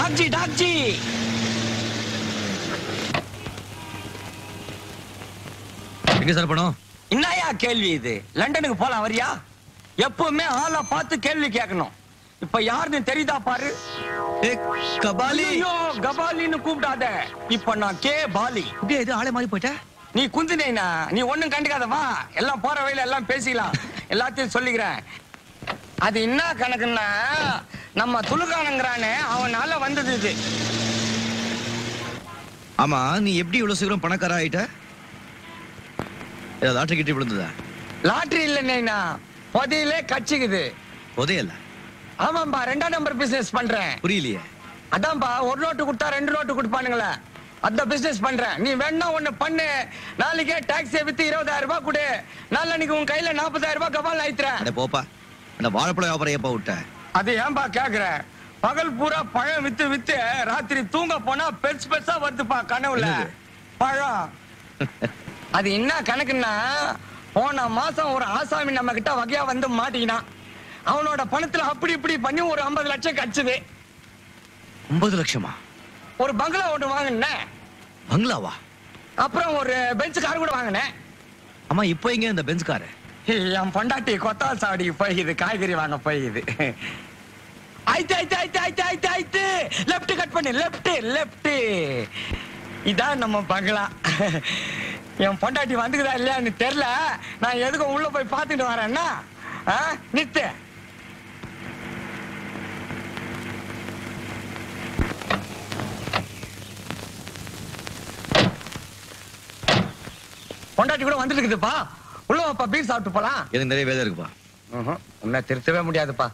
டாக்ஜி டாக்ஜி. எங்க சார் பணம் என்னையா கேள்வி இது? லண்டனுக்கு போலாம் வரியா? எப்பவுமே ஆளை பார்த்து கேள்வி கேட்கணும். இப்ப யாருன்னு தெரியுதா பாரு? கபாலி. கபாலின்னு கூப்பிடாத. இப்ப நான் கே பாலி. எது ஆளே மாறி போயிட்ட? நீ குந்தினேனா? நீ ஒண்ணும் கண்டுக்காத வா. எல்லாம் போற வழியில எல்லாம் பேசிக்கலாம். எல்லாத்தையும் சொல்லிக்கிறேன். அது என்ன கணக்குன்னா நம்ம துலுக்கானங்கிறானே அவனால வந்தது இது. ஆமா நீ எப்படி இவ்வளவு சீக்கிரம் பணக்கார ஆயிட்ட? லாட்டரி கிட்டி விழுந்ததா? லாட்டரி இல்லைன்னா புதையிலே கட்சிக்குது புதையல்ல ஆமாம்பா ரெண்டாம் நம்பர் பிசினஸ் பண்றேன். புரியலையே. அதான்பா ஒரு நோட்டு கொடுத்தா ரெண்டு நோட்டு கொடுப்பானுங்களே. அந்த பிசினஸ் பண்றேன். நீ வேணா ஒண்ணு பண்ணு. நாளைக்கே டாக்ஸியை வித்து இருபதாயிரம் ரூபாய் கொடு. நாளைக்கு உன் கையில நாற்பதாயிரம் ரூபாய் கபால் ஆயித்துறேன். போப்பா அந்த வாழைப்பழ வியாபாரம் எப்ப விட்ட? அது ஏன்பா கேக்குற? பகல் பூரா பழம் வித்து வித்து ராத்திரி தூங்க போனா பெருசு பெருசா வருதுப்பா கனவுல? பழம். அது என்ன கணக்குன்னா போன மாசம் ஒரு ஆசாமி நம்ம கிட்ட வகையா வந்து மாட்டிக்கினான். அவனோட பணத்துல அப்படி இப்படி பண்ணி ஒரு ஐம்பது லட்சம் கச்சுது ஒன்பது லட்சமா? ஒரு பங்களா ஒன்று வாங்கினேன். பங்களாவா? அப்புறம் ஒரு பெஞ்ச் கார் கூட வாங்கினேன். ஆமா இப்போ எங்க இந்த பெஞ்ச் காரு? என் பொண்டாட்டி கொத்தால் சாவடிக்கு போயிது காய்கறி வாங்க போயிது ஆயிட்டு ஆயிட்டு ஆயிட்டு ஆயிட்டு ஆயிட்டு ஆயிட்டு லெஃப்ட் கட் பண்ணு லெஃப்ட் லெஃப்ட் இதான் நம்ம பங்களா என் பொண்டாட்டி வந்துக்குதா இல்லையான்னு தெரியல. நான் எதுக்கும் உள்ள போய் பார்த்துட்டு வரேன்னா? நித்து. பொண்டாட்டி கூட வந்துட்டு இருக்குதுப்பா. உள்ள பீர் சாப்பிட்டு போலாம். எனக்கு நிறைய வேலை இருக்குப்பா. உன்னை திருத்தவே முடியாதுப்பா.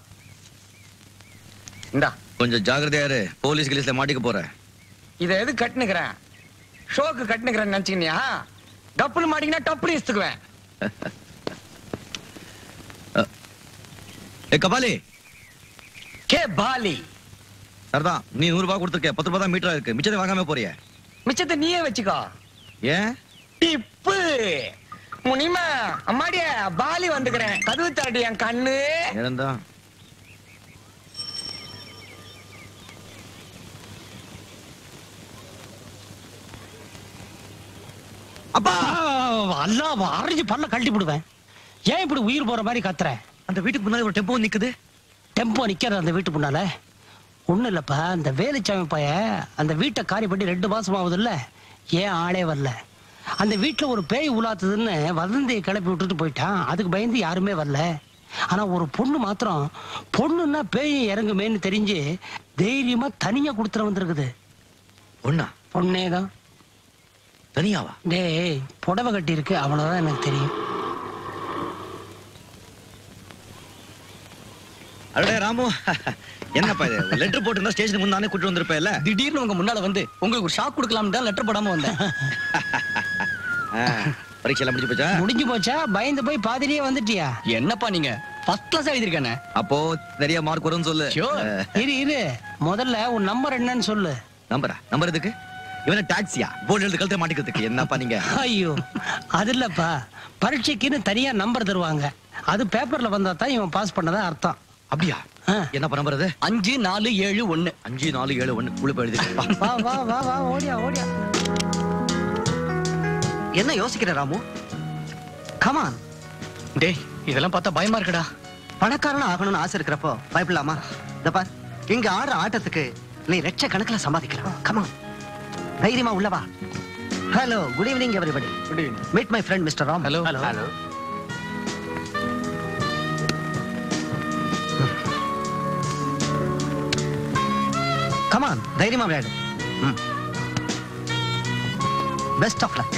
இந்தா. கொஞ்சம் ஜாக்கிரதையா இரு. போலீஸ் கிலீஸ்ல மாட்டிக்க போற இதை எது கட்டுனுக்கிறேன்? ஷோக்கு கட்டுனுக்கிறேன்னு நினைச்சுக்கினியா? டப்புனு மாட்டிங்கன்னா டப்புனு இஸ்துக்குவேன் ஏ கபாலி. கே பாலி. சரிதான் நீ நூறு ரூபாய் கொடுத்துருக்க. பத்து ரூபாய் தான் மீட்டரா இருக்கு. மிச்சத்தை வாங்காம போறிய. மிச்சத்தை நீயே வச்சுக்கோ. ஏன்? டிப்பு. முனிமா அம்மாடிய பாலி வந்துக்கிறேன். கதவு தரடி என் கண்ணு. இறந்தா அப்பா! அல்லா அரைஞ்சு பல்ல கழட்டி விடுவேன் ஏன் இப்படி உயிர் போற மாதிரி கத்துற? அந்த வீட்டுக்கு முன்னாடி ஒரு டெம்போ நிக்குது. டெம்போ நிக்கிறது அந்த வீட்டு முன்னால? ஒண்ணும் இல்லப்பா அந்த வேலுச்சாமி பைய அந்த வீட்டை காரி பண்ணி ரெண்டு மாசம் ஆகுதுல்ல? ஏன் ஆளே வரல? அந்த வீட்டுல ஒரு பேய் உலாத்துதுன்னு வதந்தியை கிளப்பி விட்டுட்டு போயிட்டான். அதுக்கு பயந்து யாருமே வரல. ஆனா ஒரு பொண்ணு மாத்திரம் பொண்ணுன்னா பேய் இறங்குமேன்னு தெரிஞ்சு தைரியமா தனியா கொடுத்துட வந்திருக்குது. ஒண்ணா பொண்ணேதான் தனியாவா? டேய் புடவை கட்டி இருக்கு அவ்வளவுதான் எனக்கு தெரியும். அடடே ராமு. என்னப்பா இது? லெட்டர் போட்டு ஸ்டேஷனுக்கு முன்னானே கூட்டு வந்திருப்பேல்ல? திடீர்னு உங்க முன்னால வந்து உங்களுக்கு ஒரு ஷாக் கொடுக்கலாம் தான் லெட்டர் போடாம வந்தேன். ஆ, பரீட்சை எல்லாம் முடிஞ்சு போச்சா? முடிஞ்சு போச்சா? பயந்து போய் பாதிரியே வந்துட்டியா? என்னப்பா நீங்க? ஃபர்ஸ்ட் கிளாஸ் எழுதிருக்கானே அப்போ நிறைய மார்க் வரும்னு சொல்லு. Sure. இரு இரு. முதல்ல உன் நம்பர் என்னன்னு சொல்லு. நம்பரா நம்பர் எதுக்கு? இவன டாக்ஸியா போர்டு எழுது கழுத்தை மாட்டிக்கிறதுக்கு. என்னப்பா நீங்க? ஐயோ அது இல்லப்பா. பரீட்சைக்குன்னு தனியா நம்பர் தருவாங்க. அது பேப்பர்ல வந்தா தான் இவன் பாஸ் பண்ணதா அர்த்தம். அப்படியா? ஆ. என்னப்பா நம்பர் அது அஞ்சு நாலு ஏழு ஒண்ணு. அஞ்சு நாலு ஏழு ஒண்ணு. உழுப்ப எழுதி வா. வா வா வா ஓடியா ஓடியா. என்ன யோசிக்கிற ராமு? கமான் டேய் இதெல்லாம் பார்த்தா பயமா இருக்குடா. பணக்காரன் ஆகணும்னு ஆசை இருக்கிறப்போ பயப்படலாமா? இந்த பார் இங்க ஆடுற ஆட்டத்துக்கு நீ லட்ச கணக்குல சம்பாதிக்கலாம் கமான் தைரியமா உள்ளவா hello good evening everybody good evening meet my friend mister Ram hello hello come on தைரியமா விளையாடு. பெஸ்ட் ஆஃப் லக்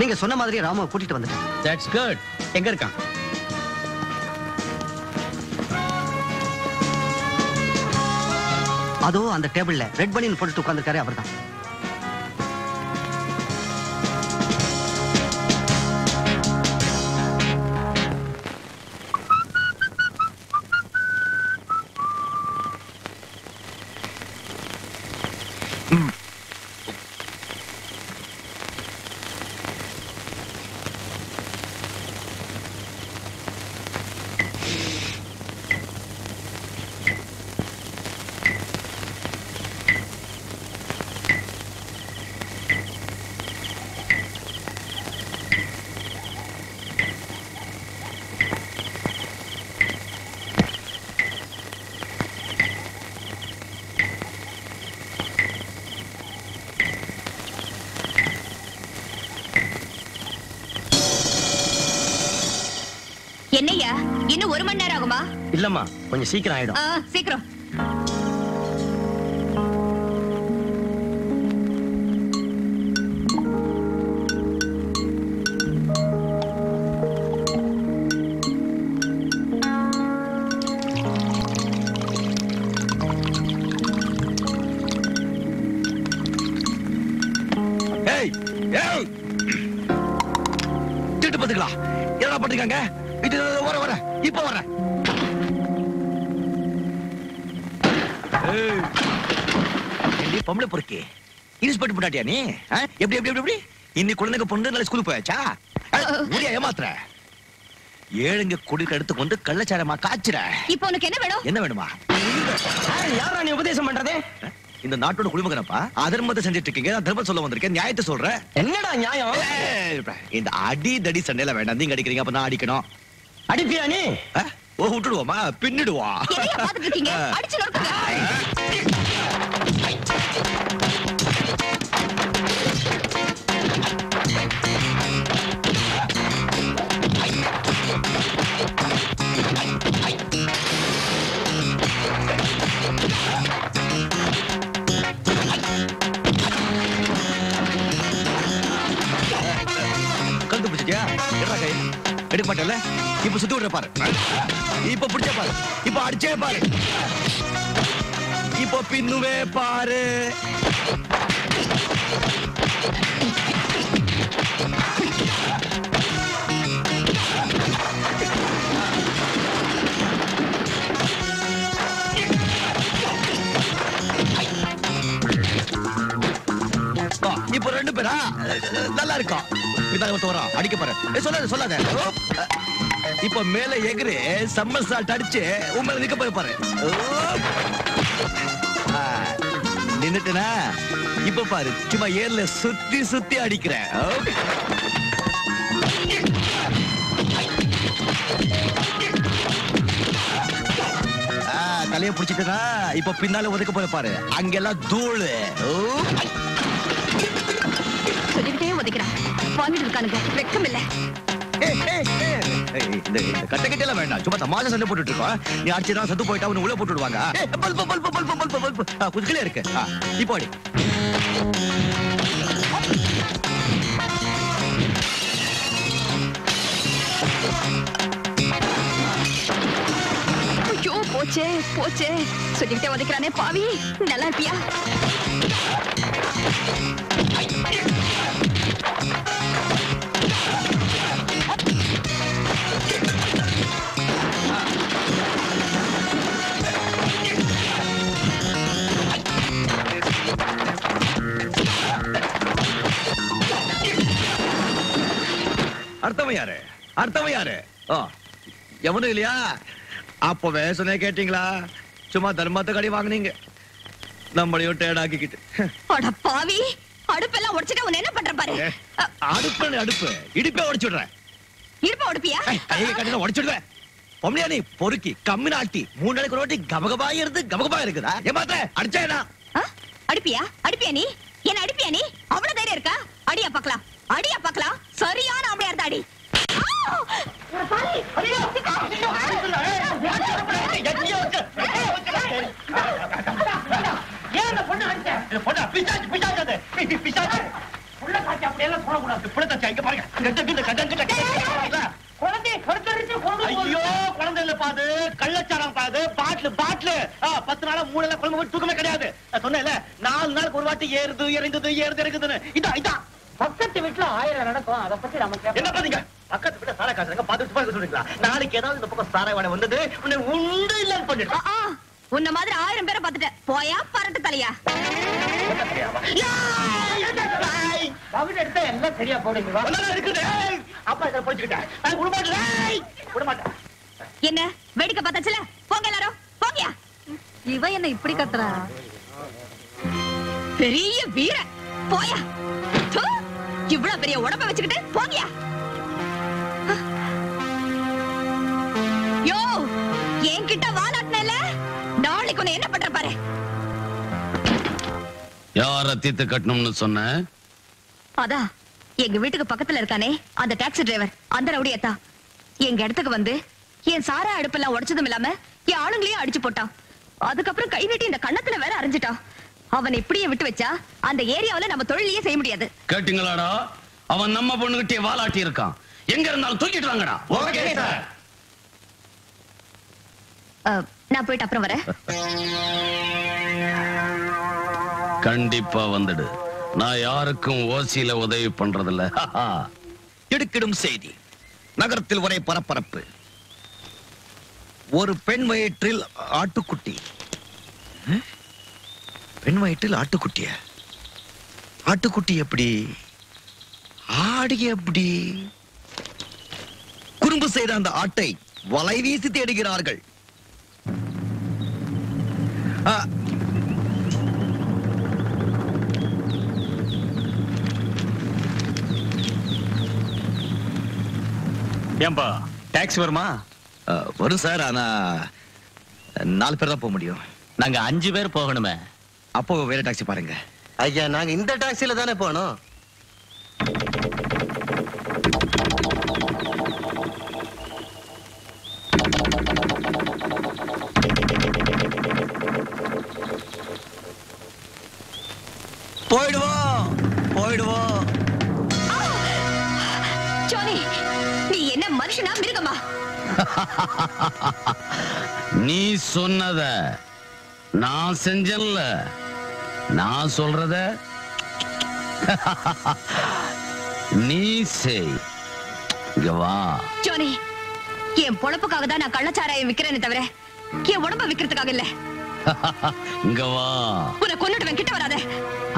நீங்க சொன்ன மாதிரி ராமுவை கூட்டிட்டு வந்துட்டேன். தட்ஸ் குட் எங்க இருக்கான்? அதோ அந்த டேபிள்ல ரெட் பனியன் போட்டுட்டு உட்காந்துருக்காரு அவர்தான். என்னய்யா இல்லம்மா கொஞ்சம் சீக்கிரம் ஆயிடும். சீக்கிரம். திட்டு பாத்துக்கலாம் என்னடா பண்ணிருக்காங்க இது வர வர இப்ப வர. பொம்பளை பொறுக்கி. இன்ஸ்பெக்டர் பண்ணாட்டியா நீ? எப்படி எப்படி எப்படி எப்படி? இன்னைக்கு குழந்தைங்க பொண்ணு நல்ல ஸ்கூலுக்கு போயாச்சா? முடியா ஏமாத்துற? ஏழுங்க குடிக்க எடுத்து கொண்டு கள்ளச்சாரமா காய்ச்சுற. இப்போ உனக்கு என்ன வேணும்? என்ன வேணுமா? யாரா நீ உபதேசம் பண்றதே? இந்த நாட்டோட குடிமகனப்பா அதர்மத்தை செஞ்சுட்டு இருக்கீங்க நான் தர்மம் சொல்ல வந்திருக்கேன் நியாயத்தை சொல்றேன் என்னடா நியாயம்? இந்த அடி தடி சண்டையில வேண்டாம். நீங்க அடிக்கிறீங்க அப்ப நான் அடிக்கணும். அடிப்பியா நீ? ஓ விட்டுடுவோமா? பின்னிடுவா. அடிச்சு எடுக்க மாட்டேல்ல இப்ப சுத்தி விடுற பாரு. இப்ப பிடிச்ச பாரு. இப்ப அடிச்சே பாரு. இப்ப பின்னுவே பாரு. இப்போ ரெண்டு பேரா? நல்லா இருக்கும் இதான் தோறா அடிக்க பாரு. சொல்லாத சொல்லாத. இப்ப மேல எகிரு சம்மர் சால்ட் அடிச்சு உன் மேல நிக்க போய் பாரு. நின்னுட்டனா? இப்ப பாரு சும்மா ஏர்ல சுத்தி சுத்தி அடிக்கிறேன். தலைய பிடிச்சிட்டுனா இப்ப பின்னால ஒதுக்க போய் பாரு. அங்கெல்லாம் தூளு. சொல்லிக்கிட்டே உதைக்கிறான் வாங்கிட்டு இருக்கானுங்க. வெக்கம் இல்லை ஏய், வேண்டாம். சும்மா தமாஷா சண்டை போட்டுட்டு இருக்கோம் நீ அடிச்சுதான் சத்து போயிட்டா உன்னை உள்ள போட்டு bulb bulb bulb bulb bulb. இருக்கு. இப்போ அடி போச்சே போச்சே. சொல்லிக்கிட்டே உதைக்கிறானே பாவி. நல்லா இருப்பியா? அர்த்தம் யாரு? அர்த்தம் யாரு? ஓ எவனும் இல்லையா? அப்பவே சொன்னே கேட்டீங்களா? சும்மா தர்மத்தை கடி வாங்குனீங்க. நம்மளையும் டேடாக்கிக்கிட்டு அட பாவி அடுப்பெல்லாம் உடைச்சிட்டு உன்னை என்ன பண்ற பாரு? அடுப்பு அடுப்பு. இடிப்பே உடைச்சு விடுறேன் இடுப்ப உடைப்பியா கையை கட்டில உடைச்சுடுவேன். பொம்மையா நீ பொறுக்கி கம்மி நாட்டி மூணு நாளைக்கு ஒரு வாட்டி கபகபா இருந்து கபகபா இருக்குதா? ஏமாத்த அடிச்சேனா ஆ? அடிப்பியா? அடிப்பியா நீ? என்ன அடிப்பியா நீ? அவ்வளவு தைரியம் இருக்கா? அடியா பார்க்கலாம். அடியா பாக்கலாம் சரியான ஆம்பளையா இருந்தா அடி. ஆ! ஒரு பாவி, பாது கள்ளச்சாரம் பாது பாட்டில் பாட்டில். பத்து நாளா மூணு நாள் குழம்பு தூக்கமே கிடையாது. நான் சொன்னேன்ல நாலு நாளுக்கு ஒரு வாட்டி ஏறுது இறங்குது ஏறுது இறங்குதுன்னு இதான் இதான் பக்கத்து வீட்டுல ஆயிரம் நடக்கும். அதை பத்தி நமக்கு என்ன பாத்தீங்க? பக்கத்து வீட்டுல சாராய காசுறாங்க பாத்து பாத்து சொல்றீங்களா? நாளைக்கு ஏதாவது இந்த பக்கம் சாராய வாடை வந்தது உன்னை உண்டு இல்லன்னு ஆ. உன்ன மாதிரி ஆயிரம் பேரை பார்த்துட்டேன். போயா பரட்டு தலையா? பகுதி எடுத்தா எல்லாம் சரியா போடுங்க. இருக்குது அப்பா இதை படிச்சுக்கிட்டேன் என்ன? வேடிக்கை பார்த்தாச்சுல? போங்க எல்லாரும். போங்கயா. இவ என்ன இப்படி கத்துறா? பெரிய வீரன். போயா. இவ்வளவு பெரிய உடம்ப வச்சுக்கிட்டு போங்கயா யோ என்கிட்ட வாலாட்டினல நாளைக்கு உன்னை என்ன பண்ற பாரு. யார தீத்து கட்டணும்னு சொன்ன? அதான் எங்க வீட்டுக்கு பக்கத்துல இருக்கானே அந்த டாக்ஸி டிரைவர் அந்த ரவுடியத்தா. எங்க இடத்துக்கு வந்து என் சாரா அடுப்பெல்லாம் உடைச்சதும் இல்லாம என் ஆளுங்களையும் அடிச்சு போட்டான். அதுக்கப்புறம் கை நீட்டி இந்த கண்ணத்துல வேற அரைஞ்சிட்டான். அவன் இப்படியே விட்டு வச்சா அந்த ஏரியாவுல நம்ம தொழிலையே செய்ய முடியாது. கேட்டீங்களாடா? அவன் நம்ம பொண்ணுகிட்டே வாலாட்டி இருக்கான். எங்க இருந்தாலும் தூக்கிட்டு வாங்கடா. Okay sir. நான் போயிட்டு அப்புறம் வரேன். கண்டிப்பா வந்துடு. நான் யாருக்கும் ஓசியில உதவி பண்றதில்ல. திடுக்கிடும் செய்தி. நகரத்தில் ஒரே பரபரப்பு. ஒரு பெண் வயிற்றில் ஆட்டுக்குட்டி? பெண் வயிற்றில் ஆட்டுக்குட்டிய? ஆட்டுக்குட்டி எப்படி? ஆடு எப்படி? குறும்பு செய்த அந்த ஆட்டை வலை வீசி தேடுகிறார்கள். ஆ, ஏன்பா டாக்ஸி வருமா? வரும் சார் ஆனா நாலு பேர் தான் போக முடியும். நாங்க அஞ்சு பேர் போகணுமே. அப்போ வேற டாக்ஸி பாருங்க. ஐயா நாங்க இந்த டாக்ஸில தானே போனோம் போயிடுவோம் போயிடுவோம். ஜானி நீ என்ன மனுஷனா மிருகமா? நீ சொன்னத. நான் செஞ்சேன்ல நான் சொல்றத நீ செய். வா. ஜானி என் பொழப்புக்காக தான் நான் கள்ளச்சாராயம் விக்கிறேனே தவிர என் உடம்ப விக்கிறதுக்காக இல்ல. இங்க வா. உன்னை கொன்னுட்டு கிட்ட வராத?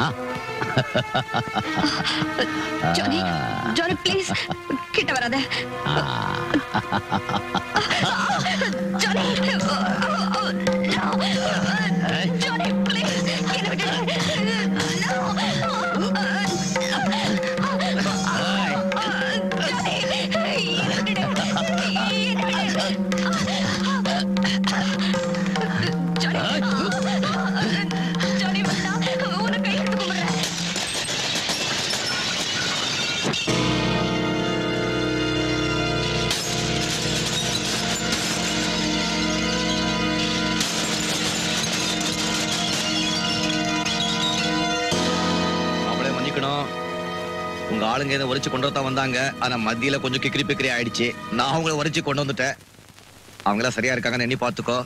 ஜானி ஜானி ப்ளீஸ் கிட்ட வராத. ஜானி உரைச்சு கொண்டு தான் வந்தாங்க. ஆனா மத்தியில கொஞ்சம் கிக்கிரி பிக்கிரி ஆயிடுச்சு. நான் அவங்கள உரைச்சு கொண்டு வந்துட்டேன். அவங்களாம் சரியா இருக்காங்கன்னு எண்ணி பாத்துக்கோ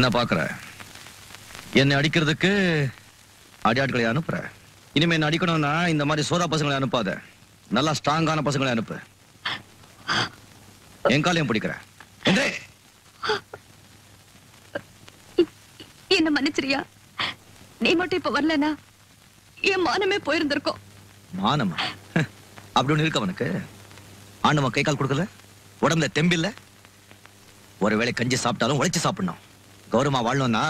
என்ன பாக்குற என்னை அடிக்கிறதுக்கு அடியாட்களை அனுப்புற. இனிமே என்ன அடிக்கணும்னா இந்த மாதிரி சோதா பசங்களை அனுப்பாத. நல்லா ஸ்ட்ராங்கான பசங்களை அனுப்பு. என் காலையும் பிடிக்கிற. என்ன மன்னிச்சிரியா? நீ மட்டும் இப்ப வரலனா? என் மானமே போயிருந்திருக்கும். மானமா? அப்படி ஒண்ணு இருக்கு அவனுக்கு ஆண்டவன் கை கால் கொடுக்கல? உடம்புல தெம்பில்ல? ஒருவேளை கஞ்சி சாப்பிட்டாலும் உழைச்சு சாப்பிடணும். கௌரவமா வாழணும்னா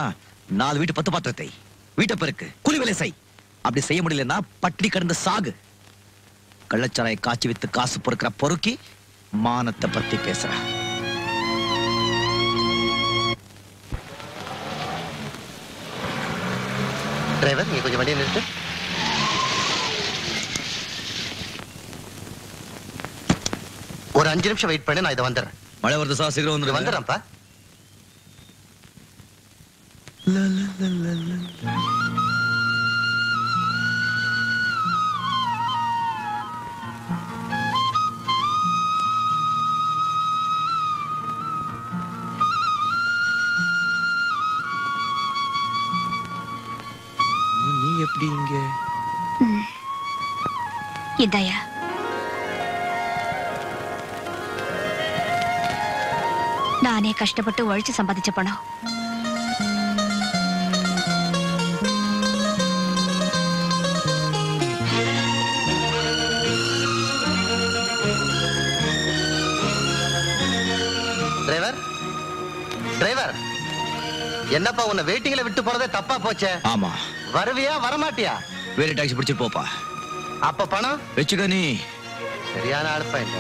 நாலு வீட்டு பத்து பாத்திரத்தை வீட்டை பெருக்கு கூலி வேலை செய். அப்படி செய்ய முடியலன்னா பட்டினி கடந்து சாகு. கள்ளச்சாராய காய்ச்சி வித்து காசு பொறுக்கிற பொறுக்கி மானத்தை பத்தி பேசுற. டிரைவர் நீ கொஞ்சம் வண்டியை நிறுத்து. ஒரு அஞ்சு நிமிஷம் வெயிட் பண்ணி நான் இதை வந்துடுறேன். மழை வருது சார் சீக்கிரம் வந்துடுங்க. வந்துடுறேன்ப்பா. எப்படி இங்க? இதாயா நானே கஷ்டப்பட்டு உழைச்சு சம்பாதிச்ச பணம். என்னப்பா உன்னை வெயிட்டிங்ல விட்டு போறதே தப்பா போச்சே? ஆமா. வருவியா வரமாட்டியா? வேற டாக்ஸி பிடிச்சிட்டு போப்பா. அப்ப பணம்? வச்சுக்க நீ. சரியான ஆளுப்பா இல்ல